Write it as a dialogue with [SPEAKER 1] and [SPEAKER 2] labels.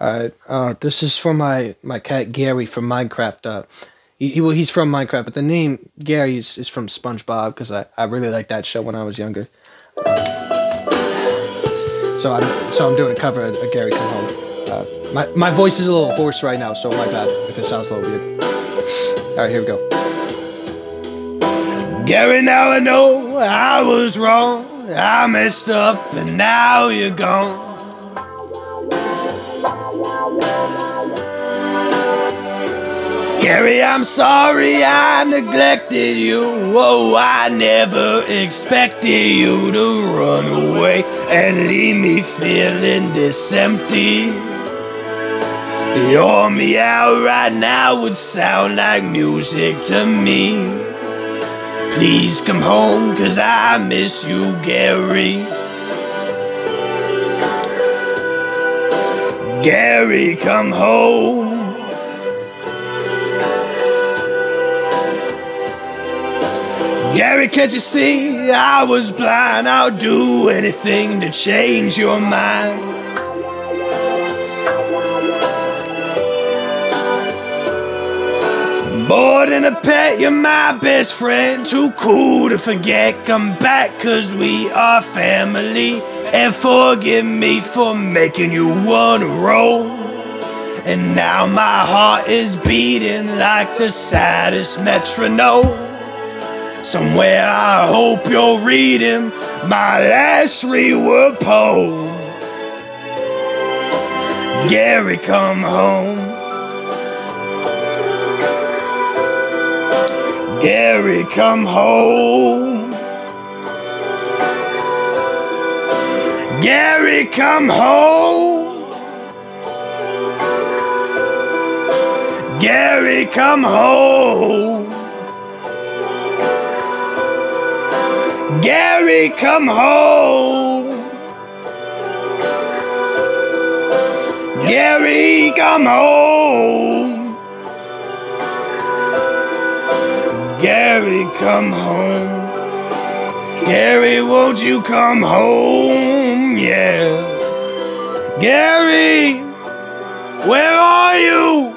[SPEAKER 1] Alright, uh, this is for my, my cat Gary from Minecraft. Uh, he, he, well, he's from Minecraft, but the name Gary is, is from SpongeBob because I, I really liked that show when I was younger. Uh, so I'm so I'm doing a cover of Gary Come Home. Uh, my my voice is a little hoarse right now, so my bad if it sounds a little weird. All right, here we go. Gary, now I know I was wrong. I messed up, and now you're gone. Gary, I'm sorry I neglected you. Oh, I never expected you to run away and leave me feeling this empty. Your meow right now would sound like music to me. Please come home, cause I miss you, Gary. Gary, come home. Gary, can't you see I was blind? I'll do anything to change your mind. More than a pet, you're my best friend. Too cool to forget. Come back, cause we are family. And forgive me for making you wanna roll. And now my heart is beating like the saddest metronome. Somewhere I hope you're reading my last reword poem. Gary, come home. Gary, come home. Gary, come home. Gary, come home. Gary, come home. Gary, come home. Gary, come home. Gary, won't you come home? Yeah. Gary, where are you?